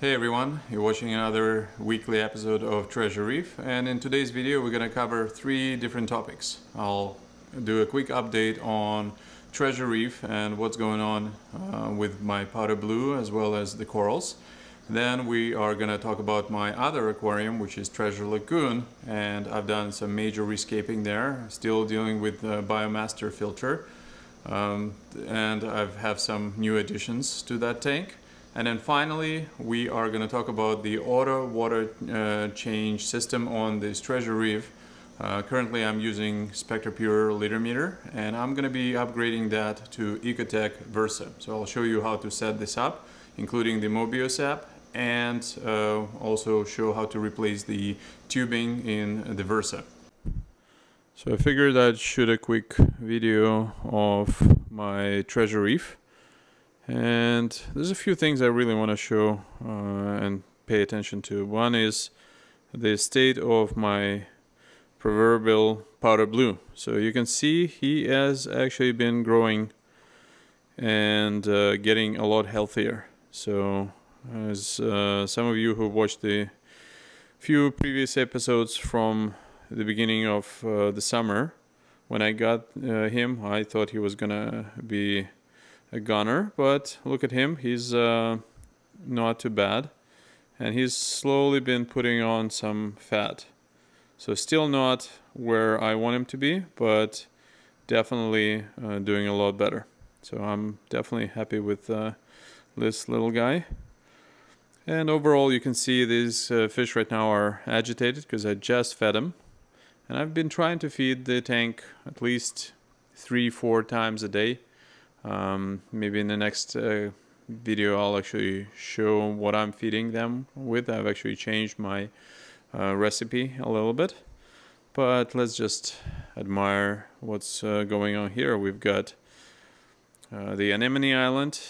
Hey everyone, you're watching another weekly episode of Treasure Reef and in today's video we're going to cover three different topics. I'll do a quick update on Treasure Reef and what's going on uh, with my powder blue as well as the corals. Then we are going to talk about my other aquarium which is Treasure Lagoon and I've done some major rescaping there, still dealing with the Biomaster filter um, and I have some new additions to that tank. And then finally, we are going to talk about the auto water uh, change system on this Treasure Reef. Uh, currently, I'm using SpectraPure liter meter, and I'm going to be upgrading that to Ecotech Versa. So I'll show you how to set this up, including the Mobius app, and uh, also show how to replace the tubing in the Versa. So I figured I'd shoot a quick video of my Treasure Reef and there's a few things I really want to show uh, and pay attention to. One is the state of my proverbial powder blue. So you can see he has actually been growing and uh, getting a lot healthier. So as uh, some of you who watched the few previous episodes from the beginning of uh, the summer, when I got uh, him, I thought he was gonna be a gunner, but look at him, he's uh, not too bad. And he's slowly been putting on some fat. So still not where I want him to be, but definitely uh, doing a lot better. So I'm definitely happy with uh, this little guy. And overall you can see these uh, fish right now are agitated because I just fed them. And I've been trying to feed the tank at least three, four times a day um, maybe in the next uh, video I'll actually show what I'm feeding them with. I've actually changed my uh, recipe a little bit. But let's just admire what's uh, going on here. We've got uh, the Anemone Island,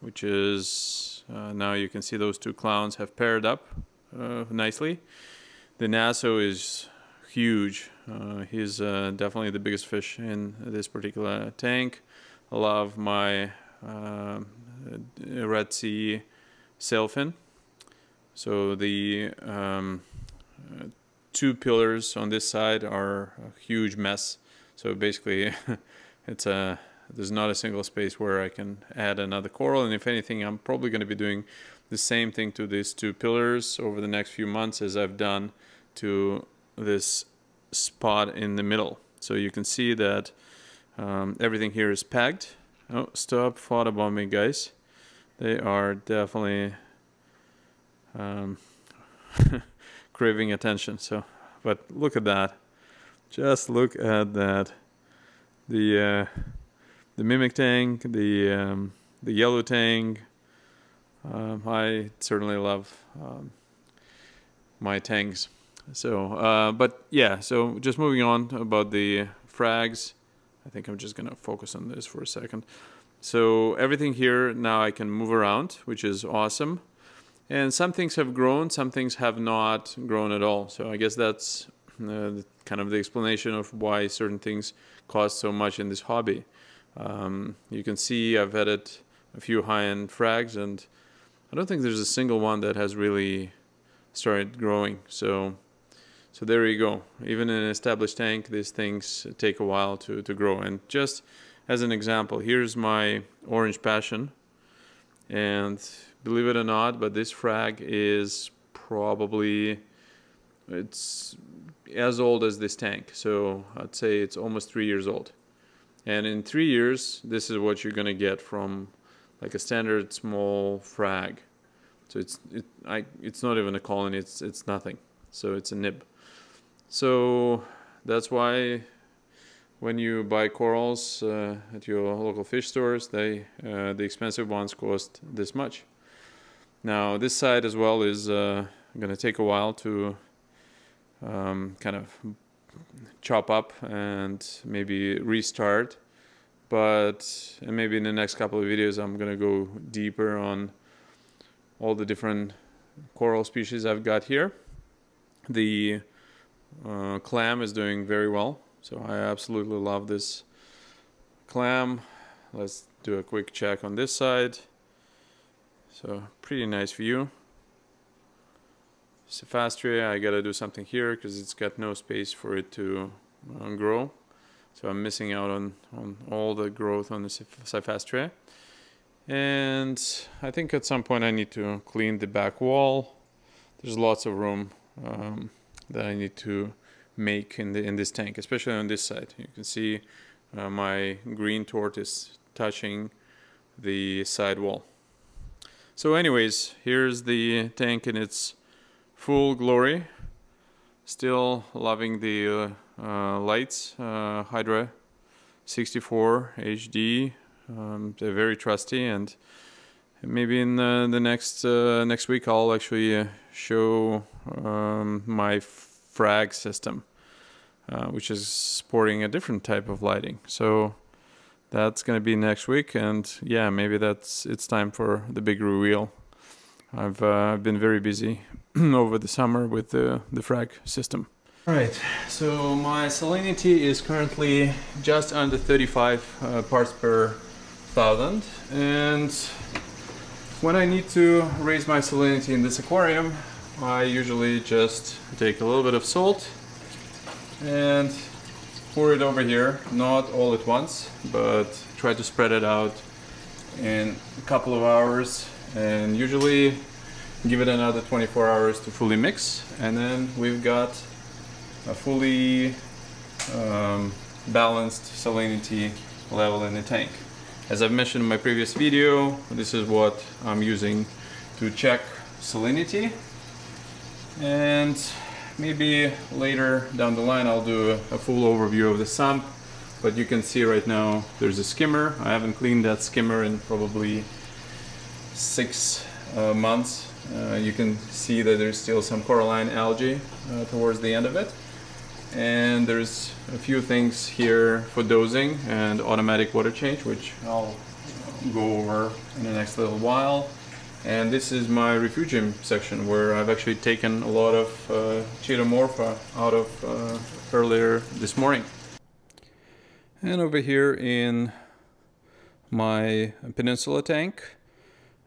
which is, uh, now you can see those two clowns have paired up uh, nicely. The Naso is huge. he's definitely the biggest fish in this particular tank love my uh, Red Sea sailfin. So the um, two pillars on this side are a huge mess. So basically, it's a there's not a single space where I can add another coral. And if anything, I'm probably going to be doing the same thing to these two pillars over the next few months as I've done to this spot in the middle. So you can see that um, everything here is pegged. Oh, stop photobombing, guys. They are definitely um, craving attention. So, but look at that. Just look at that. The uh, the mimic tank, the um, the yellow tank. Um, I certainly love um, my tanks. So, uh, but yeah. So just moving on about the frags. I think I'm just gonna focus on this for a second. So everything here now I can move around, which is awesome. And some things have grown, some things have not grown at all. So I guess that's uh, kind of the explanation of why certain things cost so much in this hobby. Um, you can see I've added a few high-end frags and I don't think there's a single one that has really started growing. So so there you go. Even in an established tank, these things take a while to, to grow. And just as an example, here's my orange passion. And believe it or not, but this frag is probably, it's as old as this tank. So I'd say it's almost three years old. And in three years, this is what you're gonna get from like a standard small frag. So it's it, I, it's not even a colony, it's, it's nothing. So it's a nib. So that's why when you buy corals uh, at your local fish stores, they uh, the expensive ones cost this much. Now this side as well is uh, going to take a while to um, kind of chop up and maybe restart. But maybe in the next couple of videos, I'm going to go deeper on all the different coral species I've got here. The uh, clam is doing very well, so I absolutely love this clam. Let's do a quick check on this side. So pretty nice view. Cyphastrea, I gotta do something here because it's got no space for it to uh, grow. So I'm missing out on, on all the growth on the Cyphastrea. And I think at some point I need to clean the back wall. There's lots of room um, that I need to make in the in this tank, especially on this side. You can see uh, my green tortoise touching the side wall. So anyways, here's the tank in its full glory. Still loving the uh, uh, lights, uh, Hydra 64 HD. Um, they're very trusty and maybe in the, the next uh, next week I'll actually uh, show um, my frag system, uh, which is sporting a different type of lighting. So that's gonna be next week, and yeah, maybe that's it's time for the big reveal. I've uh, been very busy over the summer with the the frag system. All right, so my salinity is currently just under 35 uh, parts per thousand, and when I need to raise my salinity in this aquarium, I usually just take a little bit of salt and pour it over here, not all at once, but try to spread it out in a couple of hours and usually give it another 24 hours to fully mix and then we've got a fully um, balanced salinity level in the tank. As I've mentioned in my previous video, this is what I'm using to check salinity. And maybe later down the line I'll do a, full overview of the sump. But you can see right now there's a skimmer. I haven't cleaned that skimmer in probably six uh, months. Uh, you can see that there's still some coralline algae uh, towards the end of it and there's a few things here for dosing and automatic water change which I'll go over in the next little while and this is my refugium section where I've actually taken a lot of uh, Chaetomorpha out of uh, earlier this morning. And over here in my peninsula tank,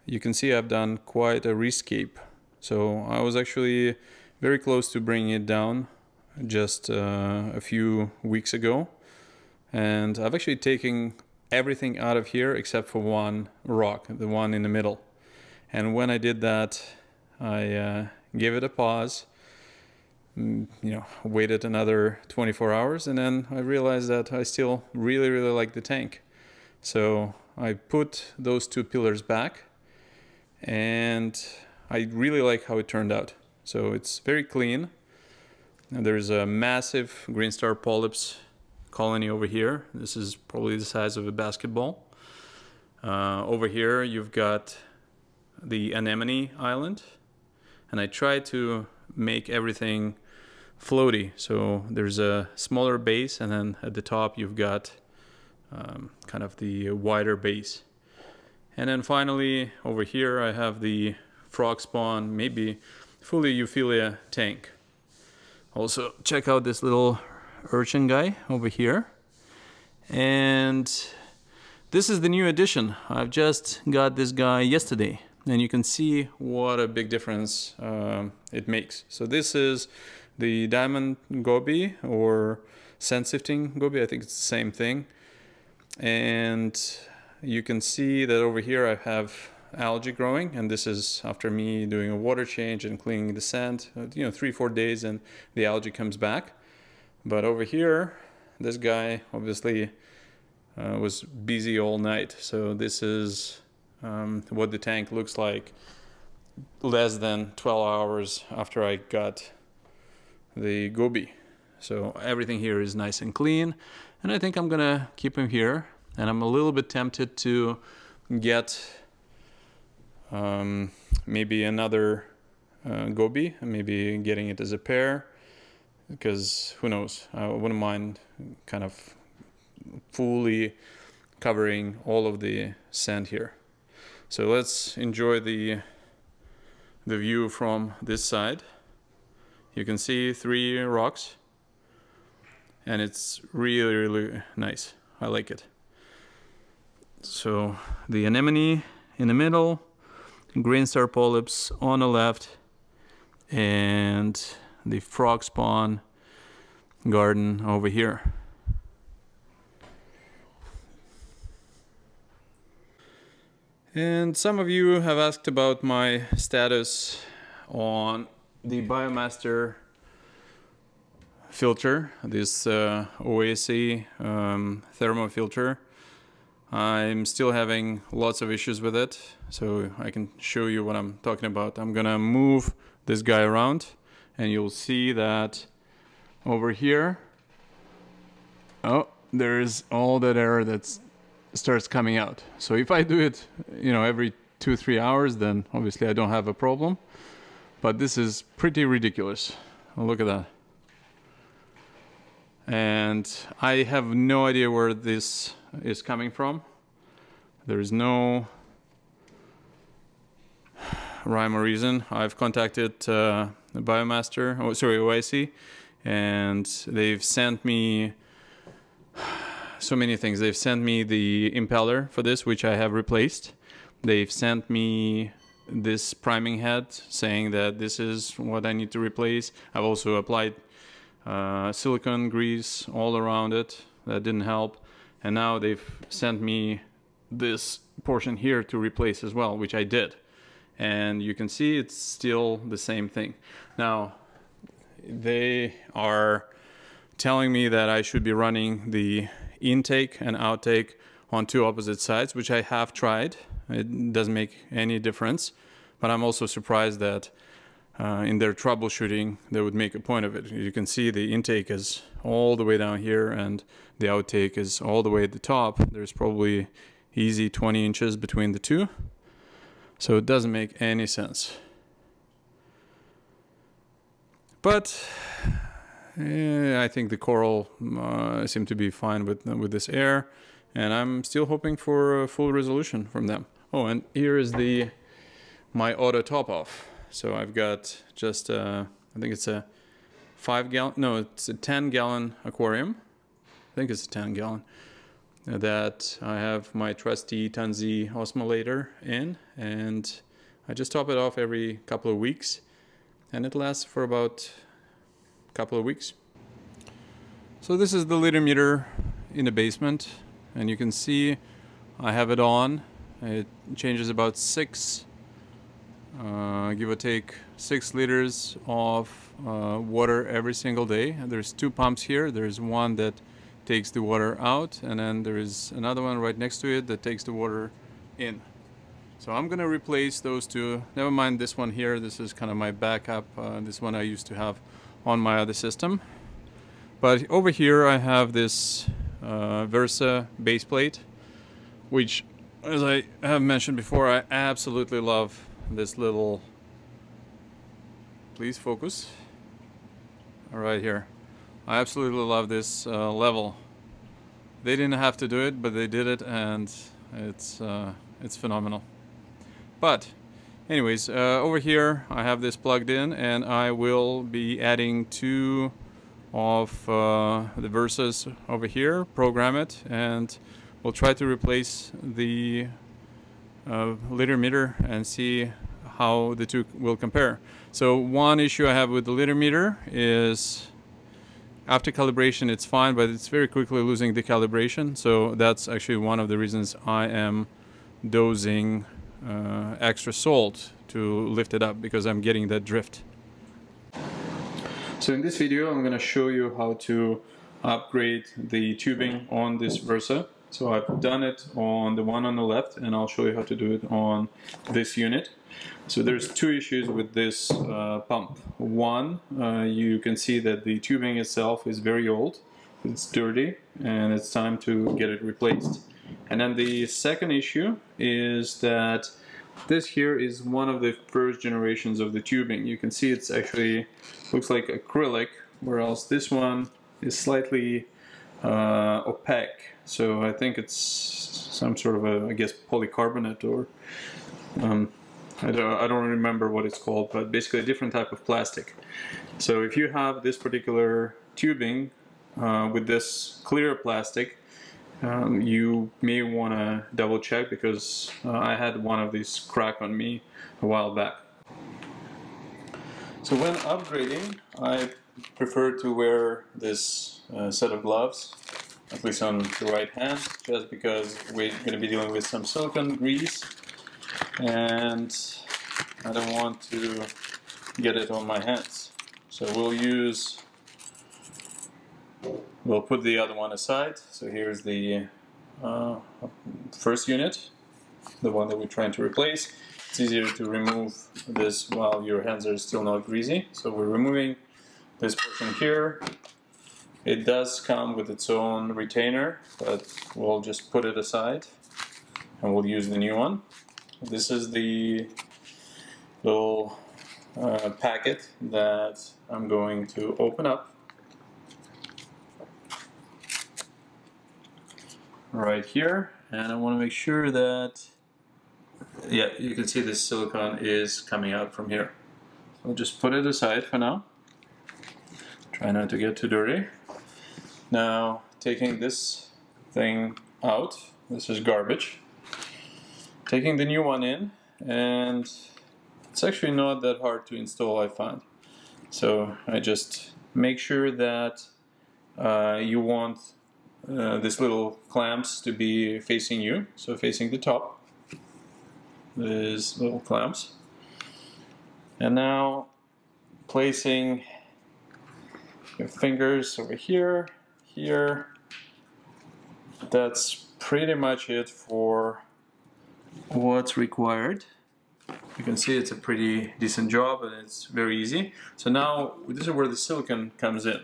you can see I've done quite a rescape. So I was actually very close to bringing it down just uh, a few weeks ago. And I've actually taken everything out of here except for one rock, the one in the middle. And when I did that, I uh, gave it a pause, mm, you know, waited another 24 hours, and then I realized that I still really, really like the tank. So I put those two pillars back, and I really like how it turned out. So it's very clean. And there's a massive green star polyps colony over here. This is probably the size of a basketball. Uh, over here, you've got the anemone island and I try to make everything floaty. So there's a smaller base and then at the top you've got um, kind of the wider base. And then finally over here I have the frog spawn, maybe fully Euphyllia tank. Also check out this little urchin guy over here. And this is the new addition. I've just got this guy yesterday and you can see what a big difference uh, it makes. So this is the diamond goby or sand sifting goby, I think it's the same thing. And you can see that over here I have algae growing and this is after me doing a water change and cleaning the sand, uh, you know, three, four days and the algae comes back. But over here, this guy obviously uh, was busy all night. So this is um, what the tank looks like less than 12 hours after I got the goby. So everything here is nice and clean and I think I'm gonna keep him here and I'm a little bit tempted to get um, maybe another uh, goby, maybe getting it as a pair because who knows, I wouldn't mind kind of fully covering all of the sand here. So let's enjoy the, the view from this side. You can see three rocks and it's really, really nice. I like it. So the anemone in the middle, green star polyps on the left, and the frog spawn garden over here. And some of you have asked about my status on the Biomaster filter, this uh, OASE um, thermo filter. I'm still having lots of issues with it, so I can show you what I'm talking about. I'm gonna move this guy around and you'll see that over here, oh, there's all that air that starts coming out. So if I do it, you know, every two, three hours, then obviously I don't have a problem. But this is pretty ridiculous. Look at that. And I have no idea where this is coming from. There is no rhyme or reason. I've contacted uh, Biomaster, oh, sorry, OASE, and they've sent me so many things. They've sent me the impeller for this, which I have replaced. They've sent me this priming head saying that this is what I need to replace. I've also applied uh, silicone grease all around it. That didn't help. And now they've sent me this portion here to replace as well, which I did. And you can see it's still the same thing. Now, they are telling me that I should be running the intake and outtake on two opposite sides, which I have tried. It doesn't make any difference. But I'm also surprised that uh, in their troubleshooting, they would make a point of it. You can see the intake is all the way down here and the outtake is all the way at the top. There's probably easy 20 inches between the two. So it doesn't make any sense. But eh, I think the coral uh, seem to be fine with with this air, and I'm still hoping for a full resolution from them. Oh, and here is the my auto top off. So I've got just uh, I think it's a five gallon no it's a 10 gallon aquarium. I think it's a 10 gallon that I have my trusty Tunze osmolator in and I just top it off every couple of weeks and it lasts for about a couple of weeks. So this is the liter meter in the basement and you can see I have it on. It changes about six, uh, give or take six liters of uh, water every single day. And there's two pumps here. There's one that takes the water out and then there is another one right next to it that takes the water in. So I'm gonna replace those two. Never mind this one here. This is kind of my backup. Uh, this one I used to have on my other system. But over here I have this uh, Versa base plate, which as I have mentioned before, I absolutely love this little, please focus, right here. I absolutely love this uh, level. They didn't have to do it, but they did it, and it's uh, it's phenomenal. But, anyways, uh, over here I have this plugged in, and I will be adding two of uh, the Versas over here, program it, and we'll try to replace the liter meter and see how the two will compare. So one issue I have with the liter meter is after calibration it's fine but it's very quickly losing the calibration so that's actually one of the reasons I am dosing uh, extra salt to lift it up because I'm getting that drift. So in this video I'm going to show you how to upgrade the tubing on this Versa. So I've done it on the one on the left and I'll show you how to do it on this unit. So there's two issues with this uh, pump. One, uh, you can see that the tubing itself is very old, it's dirty, and it's time to get it replaced. And then the second issue is that this here is one of the first generations of the tubing. You can see it's actually looks like acrylic, whereas this one is slightly uh, opaque. So I think it's some sort of a, I guess, polycarbonate or um, I don't, I don't remember what it's called, but basically a different type of plastic. So if you have this particular tubing uh, with this clear plastic, um, you may want to double check because uh, I had one of these crack on me a while back. So when upgrading, I prefer to wear this uh, set of gloves, at least on the right hand, just because we're going to be dealing with some silicone grease and I don't want to get it on my hands. So we'll use, we'll put the other one aside. So here's the uh, first unit, the one that we're trying to replace. It's easier to remove this while your hands are still not greasy. So we're removing this portion here. It does come with its own retainer, but we'll just put it aside and we'll use the new one. This is the little uh, packet that I'm going to open up right here and I want to make sure that yeah you can see this silicone is coming out from here I'll just put it aside for now try not to get too dirty now taking this thing out this is garbage taking the new one in and it's actually not that hard to install I find so I just make sure that uh, you want uh, these little clamps to be facing you, so facing the top. These little clamps. And now placing your fingers over here, here. That's pretty much it for what's required. You can see it's a pretty decent job and it's very easy. So now this is where the silicon comes in.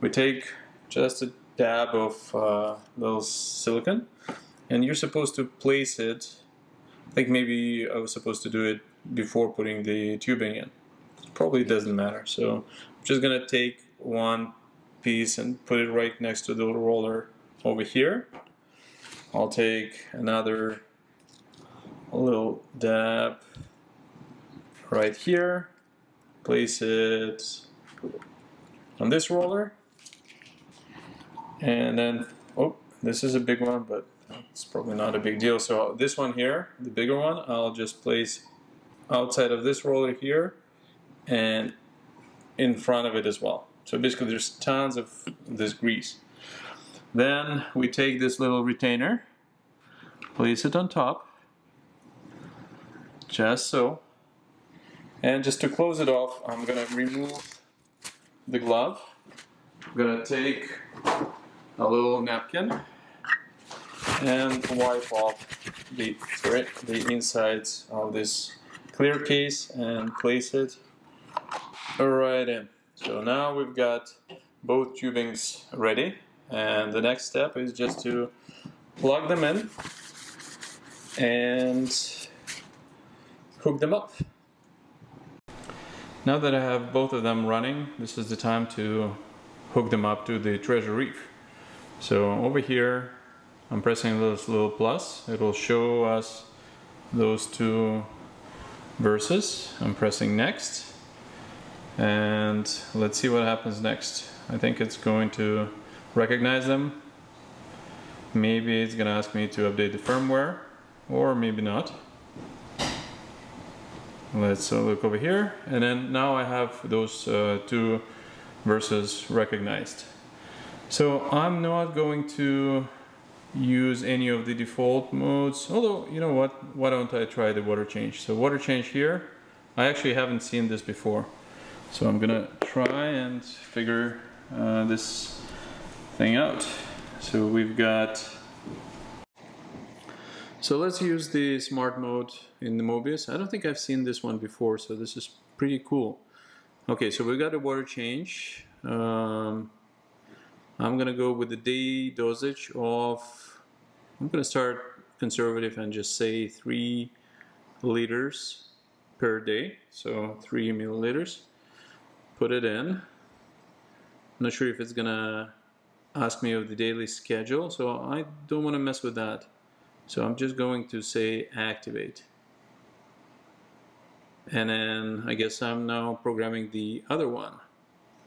We take just a dab of uh, little silicon and you're supposed to place it I think maybe I was supposed to do it before putting the tubing in probably doesn't matter so I'm just gonna take one piece and put it right next to the roller over here I'll take another little dab right here place it on this roller and then, oh, this is a big one, but it's probably not a big deal. So this one here, the bigger one, I'll just place outside of this roller here and in front of it as well. So basically there's tons of this grease. Then we take this little retainer, place it on top, just so. And just to close it off, I'm gonna remove the glove. I'm gonna take a little napkin and wipe off the, sorry, the insides of this clear case and place it right in. So now we've got both tubings ready and the next step is just to plug them in and hook them up. Now that I have both of them running, this is the time to hook them up to the Treasure Reef. So over here, I'm pressing this little plus. It will show us those two Versas. I'm pressing next. And let's see what happens next. I think it's going to recognize them. Maybe it's going to ask me to update the firmware, or maybe not. Let's uh, look over here. And then now I have those uh, two Versas recognized. So I'm not going to use any of the default modes, although, you know what, why don't I try the water change. So water change here, I actually haven't seen this before. So I'm gonna try and figure uh, this thing out. So we've got, so let's use the smart mode in the Mobius. I don't think I've seen this one before, so this is pretty cool. Okay, so we've got a water change. Um, I'm gonna go with the day dosage of, I'm gonna start conservative and just say three liters per day, so three milliliters. Put it in. I'm not sure if it's gonna ask me of the daily schedule, so I don't wanna mess with that. So I'm just going to say activate. And then I guess I'm now programming the other one.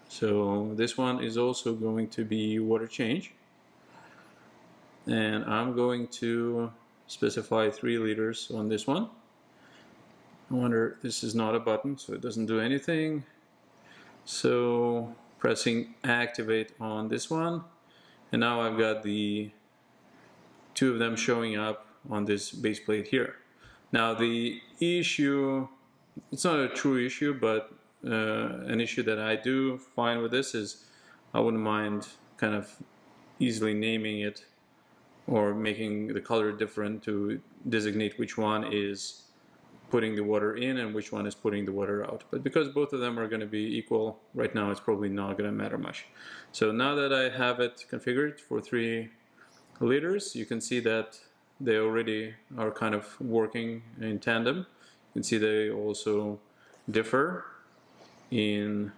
So this one is also going to be water change. And I'm going to specify 3 liters on this one. I wonder, this is not a button, so it doesn't do anything. So pressing activate on this one, and now I've got the two of them showing up on this base plate here. Now the issue, it's not a true issue, but uh, an issue that I do find with this is I wouldn't mind kind of easily naming it or making the color different to designate which one is putting the water in and which one is putting the water out. But because both of them are going to be equal, right now it's probably not going to matter much. So now that I have it configured for three liters, you can see that they already are kind of working in tandem. You can see they also differ in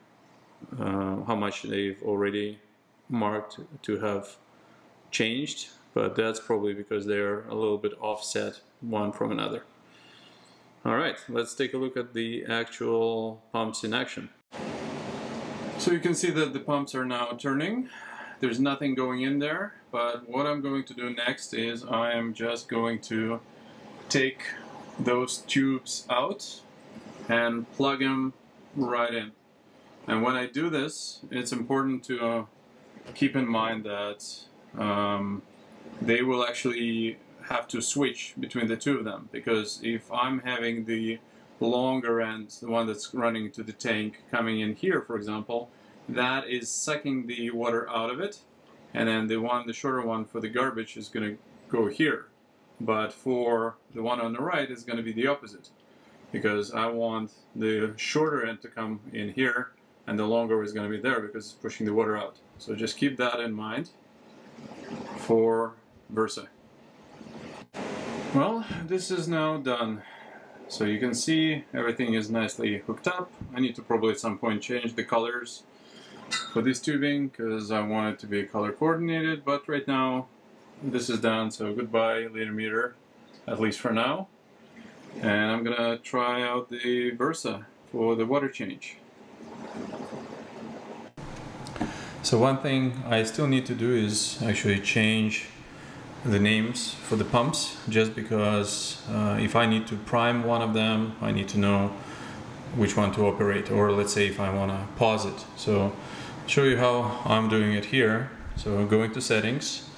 uh, how much they've already marked to have changed, but that's probably because they're a little bit offset one from another. All right, let's take a look at the actual pumps in action. So you can see that the pumps are now turning. There's nothing going in there, but what I'm going to do next is I am just going to take those tubes out and plug them right in. And when I do this, it's important to uh, keep in mind that um, they will actually have to switch between the two of them because if I'm having the longer end, the one that's running to the tank coming in here for example, that is sucking the water out of it and then the one, the shorter one for the garbage is going to go here. But for the one on the right is going to be the opposite because I want the shorter end to come in here and the longer is going to be there because it's pushing the water out. So just keep that in mind for Versa. Well, this is now done. So you can see everything is nicely hooked up. I need to probably at some point change the colors for this tubing because I want it to be color coordinated, but right now this is done, so goodbye liter meter, at least for now. And I'm gonna try out the Versa for the water change. So one thing I still need to do is actually change the names for the pumps just because uh, if I need to prime one of them I need to know which one to operate or let's say if I want to pause it. So show you how I'm doing it here. So going to settings.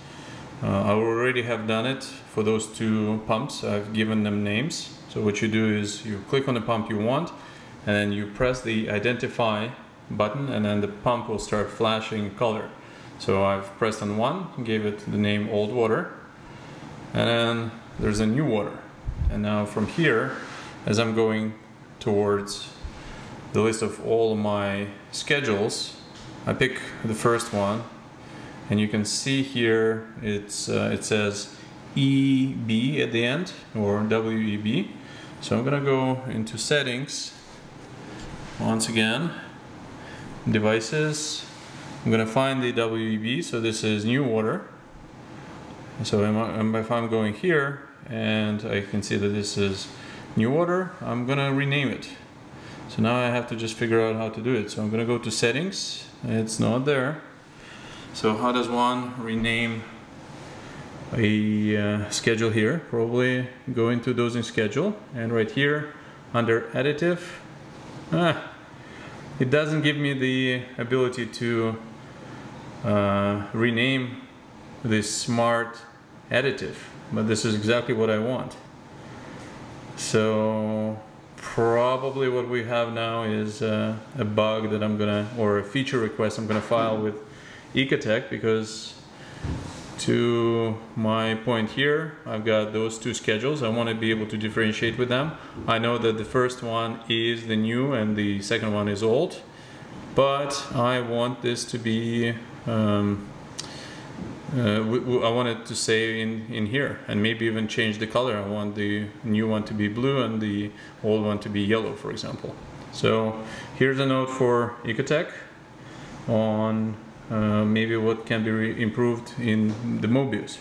Uh, I already have done it for those two pumps. I've given them names. So what you do is you click on the pump you want and then you press the identify button and then the pump will start flashing color so I've pressed on one, gave it the name old water, and then there's a new water. And now from here, as I'm going towards the list of all my schedules, I pick the first one, and you can see here it's uh, it says EB at the end, or WEB. So I'm gonna go into settings, once again, devices, I'm gonna find the WEB, so this is new water. So if I'm going here and I can see that this is new water, I'm gonna rename it. So now I have to just figure out how to do it. So I'm gonna go to settings, it's not there. So how does one rename a uh, schedule here? Probably go into dosing schedule and right here under additive, ah, it doesn't give me the ability to uh, rename this smart additive but this is exactly what I want. So probably what we have now is uh, a bug that I'm gonna or a feature request I'm gonna file with Ecotech because to my point here I've got those two schedules. I want to be able to differentiate with them. I know that the first one is the new and the second one is old but I want this to be um, uh, I wanted to say in, in here and maybe even change the color. I want the new one to be blue and the old one to be yellow, for example. So here's a note for Ecotech on uh, maybe what can be improved in the Mobius.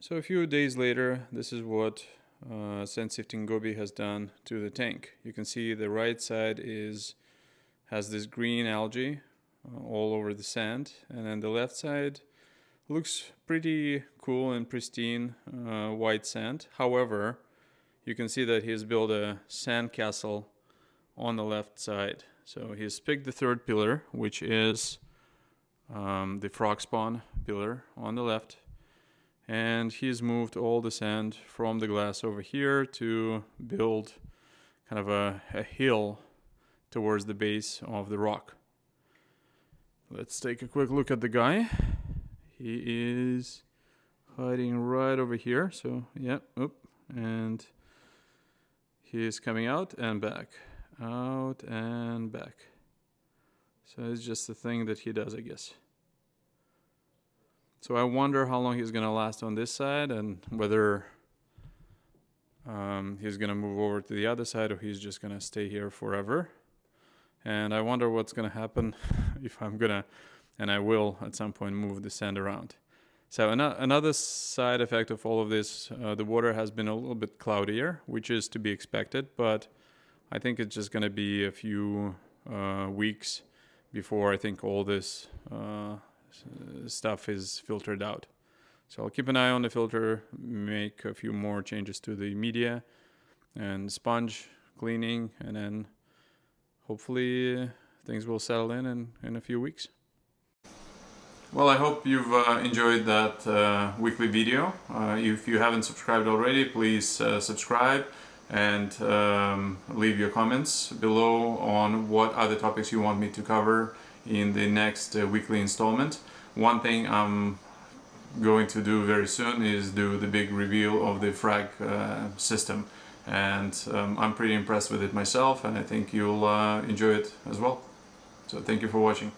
So a few days later, this is what uh, sand sifting goby has done to the tank. You can see the right side is has this green algae uh, all over the sand. And then the left side looks pretty cool and pristine uh, white sand. However, you can see that he's built a sand castle on the left side. So he's picked the third pillar, which is um, the frog spawn pillar on the left. And he's moved all the sand from the glass over here to build kind of a, a hill towards the base of the rock. Let's take a quick look at the guy. He is hiding right over here. So, yeah, oop, and he is coming out and back, out and back. So it's just the thing that he does, I guess. So I wonder how long he's gonna last on this side and whether um, he's gonna move over to the other side or he's just gonna stay here forever. And I wonder what's gonna happen if I'm gonna, and I will at some point move the sand around. So an another side effect of all of this, uh, the water has been a little bit cloudier, which is to be expected, but I think it's just gonna be a few uh, weeks before I think all this uh, stuff is filtered out. So I'll keep an eye on the filter, make a few more changes to the media and sponge cleaning, and then hopefully things will settle in in, in a few weeks. Well, I hope you've uh, enjoyed that uh, weekly video. Uh, if you haven't subscribed already, please uh, subscribe and um, leave your comments below on what other topics you want me to cover in the next uh, weekly installment. One thing I'm going to do very soon is do the big reveal of the frag uh, system and um, I'm pretty impressed with it myself and I think you'll uh, enjoy it as well. So thank you for watching.